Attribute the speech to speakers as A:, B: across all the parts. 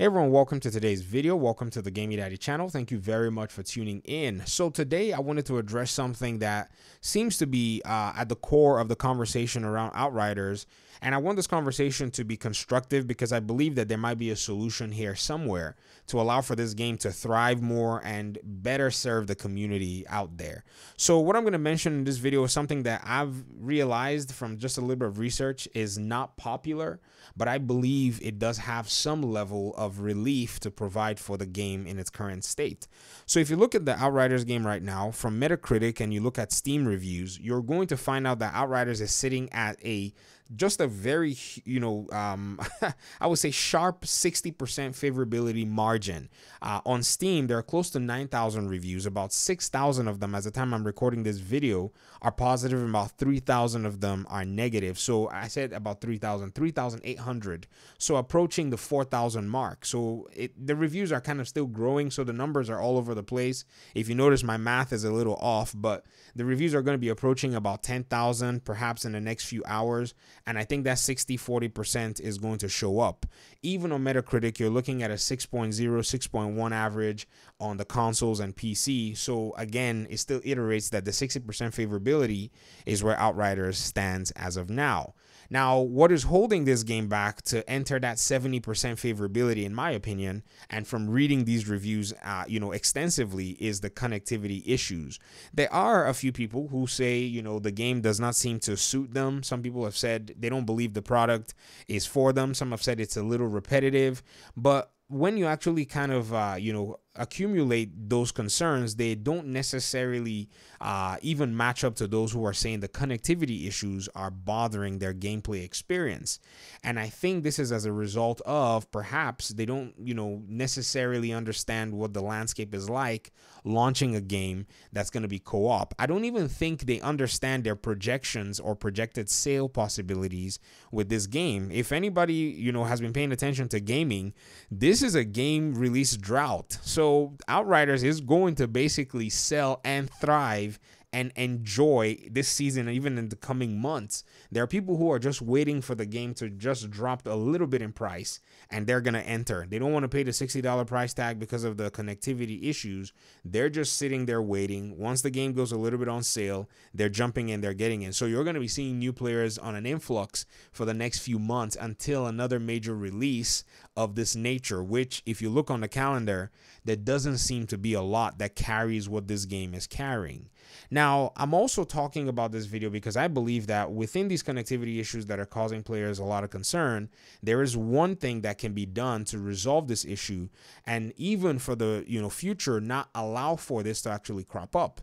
A: Hey everyone, welcome to today's video. Welcome to the Gaming Daddy channel. Thank you very much for tuning in. So today I wanted to address something that seems to be uh, at the core of the conversation around Outriders. And I want this conversation to be constructive because I believe that there might be a solution here somewhere to allow for this game to thrive more and better serve the community out there. So what I'm going to mention in this video is something that I've realized from just a little bit of research is not popular, but I believe it does have some level of relief to provide for the game in its current state. So if you look at the Outriders game right now from Metacritic and you look at Steam reviews, you're going to find out that Outriders is sitting at a just a very, you know, um, I would say sharp 60% favorability margin. Uh, on Steam, there are close to 9,000 reviews. About 6,000 of them, as the time I'm recording this video, are positive, and about 3,000 of them are negative. So I said about 3,000, 3,800. So approaching the 4,000 mark. So it, the reviews are kind of still growing. So the numbers are all over the place. If you notice, my math is a little off, but the reviews are going to be approaching about 10,000 perhaps in the next few hours. And I think that 60 40% is going to show up. Even on Metacritic, you're looking at a 6.0, 6.1 average on the consoles and PC. So again, it still iterates that the 60% favorability is where Outriders stands as of now. Now, what is holding this game back to enter that 70% favorability, in my opinion, and from reading these reviews, uh, you know, extensively, is the connectivity issues. There are a few people who say, you know, the game does not seem to suit them. Some people have said they don't believe the product is for them. Some have said it's a little repetitive, but when you actually kind of uh, you know accumulate those concerns they don't necessarily uh, even match up to those who are saying the connectivity issues are bothering their gameplay experience. And i think this is as a result of perhaps they don't you know necessarily understand what the landscape is like launching a game that's going to be co-op. I don't even think they understand their projections or projected sale possibilities with this game. If anybody you know has been paying attention to gaming this is a game release drought. So Outriders is going to basically sell and thrive and enjoy this season, even in the coming months. There are people who are just waiting for the game to just drop a little bit in price and they're going to enter. They don't want to pay the $60 price tag because of the connectivity issues. They're just sitting there waiting. Once the game goes a little bit on sale, they're jumping in, they're getting in. So you're going to be seeing new players on an influx for the next few months until another major release of this nature, which, if you look on the calendar, there doesn't seem to be a lot that carries what this game is carrying. Now, I'm also talking about this video because I believe that within these connectivity issues that are causing players a lot of concern, there is one thing that can be done to resolve this issue and even for the, you know, future not allow for this to actually crop up.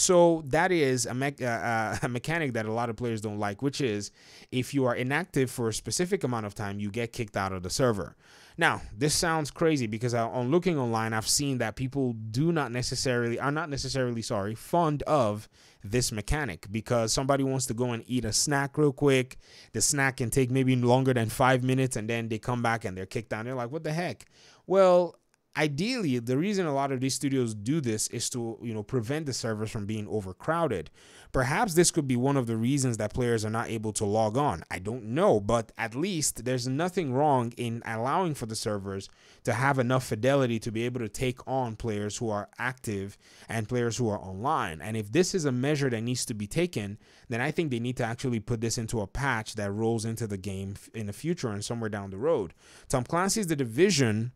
A: So that is a, me- uh, uh, a, mechanic that a lot of players don't like, which is if you are inactive for a specific amount of time, you get kicked out of the server. Now, this sounds crazy because on looking online, I've seen that people do not necessarily are not necessarily sorry fond of this mechanic because somebody wants to go and eat a snack real quick. The snack can take maybe longer than five minutes, and then they come back and they're kicked out. They're like, "What the heck?" Well, ideally the reason a lot of these studios do this is to you know prevent the servers from being overcrowded. Perhaps this could be one of the reasons that players are not able to log on. I don't know but at least there's nothing wrong in allowing for the servers to have enough fidelity to be able to take on players who are active and players who are online. And if this is a measure that needs to be taken then i think they need to actually put this into a patch that rolls into the game in the future and somewhere down the road. Tom clancy's the division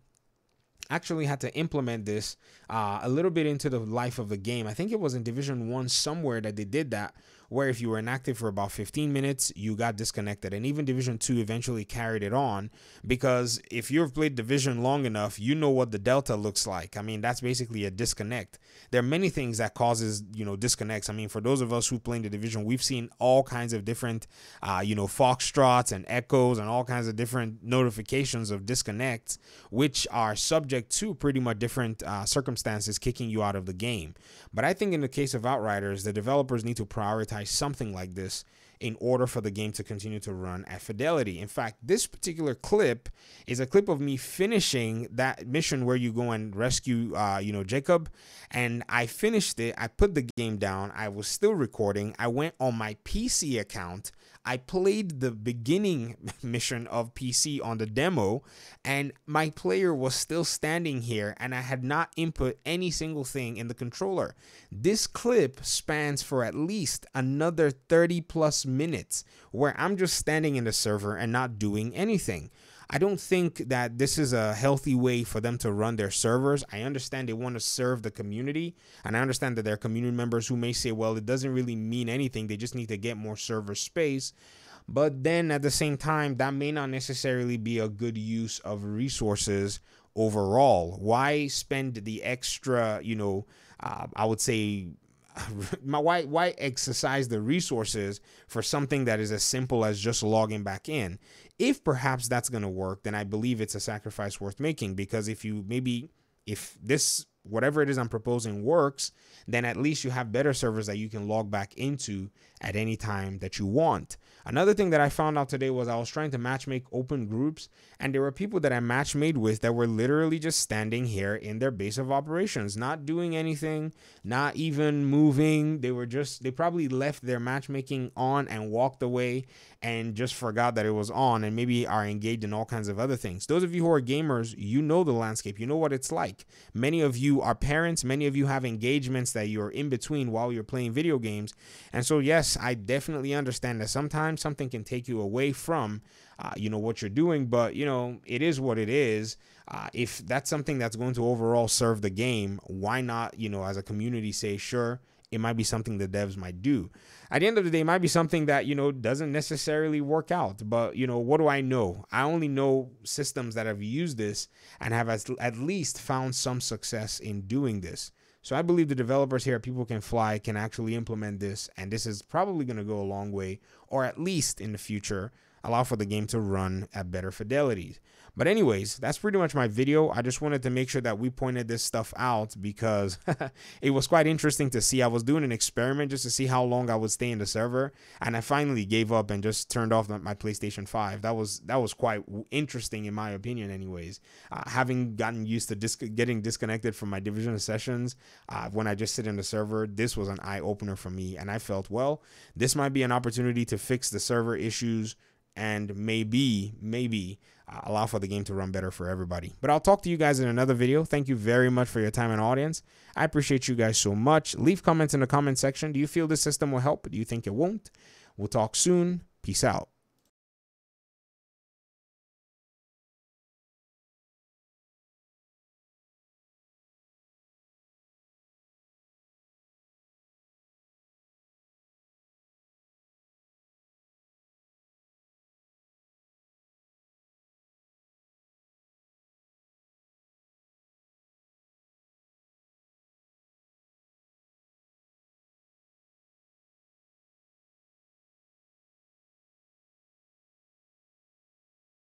A: actually had to implement this uh, a little bit into the life of the game. I think it was in Division 1 somewhere that they did that where if you were inactive for about 15 minutes, you got disconnected. And even Division 2 eventually carried it on because if you've played Division long enough, you know what the delta looks like. I mean, that's basically a disconnect. There are many things that causes, you know, disconnects. I mean, for those of us who play in the division, we've seen all kinds of different uh, you know, foxtrots and echoes and all kinds of different notifications of disconnects which are subject to pretty much different uh, circumstances kicking you out of the game. But I think in the case of Outriders, the developers need to prioritize something like this in order for the game to continue to run at fidelity. In fact, this particular clip is a clip of me finishing that mission where you go and rescue, uh, you know, Jacob. And I finished it. I put the game down. I was still recording. I went on my PC account. I played the beginning mission of PC on the demo, and my player was still standing here, and I had not input any single thing in the controller. This clip spans for at least another 30 plus minutes where I'm just standing in the server and not doing anything. I don't think that this is a healthy way for them to run their servers. I understand they want to serve the community, and I understand that there are community members who may say, well, it doesn't really mean anything. They just need to get more server space. But then at the same time, that may not necessarily be a good use of resources overall. Why spend the extra, you know, uh, I would say my why why exercise the resources for something that is as simple as just logging back in if perhaps that's going to work then i believe it's a sacrifice worth making because if you maybe if this whatever it is i'm proposing works then at least you have better servers that you can log back into at any time that you want. Another thing that I found out today was I was trying to matchmake open groups, and there were people that I matchmade with that were literally just standing here in their base of operations, not doing anything, not even moving. They were just, they probably left their matchmaking on and walked away and just forgot that it was on and maybe are engaged in all kinds of other things. Those of you who are gamers, you know the landscape, you know what it's like. Many of you are parents, many of you have engagements that you're in between while you're playing video games. And so, yes, I definitely understand that sometimes something can take you away from, uh, you know, what you're doing, but, you know, it is what it is. Uh, if that's something that's going to overall serve the game, why not, you know, as a community say, sure, it might be something the devs might do. At the end of the day, it might be something that, you know, doesn't necessarily work out. But, you know, what do I know? I only know systems that have used this and have at least found some success in doing this. So I believe the developers here People Can Fly can actually implement this, and this is probably going to go a long way, or at least in the future, allow for the game to run at better fidelities. But anyways, that's pretty much my video. I just wanted to make sure that we pointed this stuff out because it was quite interesting to see. I was doing an experiment just to see how long I would stay in the server, and I finally gave up and just turned off my PlayStation 5. That was that was quite interesting in my opinion anyways. Uh, having gotten used to dis getting disconnected from my division sessions uh, when I just sit in the server, this was an eye opener for me and I felt, well, this might be an opportunity to fix the server issues and maybe, maybe uh, allow for the game to run better for everybody. But I'll talk to you guys in another video. Thank you very much for your time and audience. I appreciate you guys so much. Leave comments in the comment section. Do you feel this system will help? Do you think it won't? We'll talk soon. Peace out.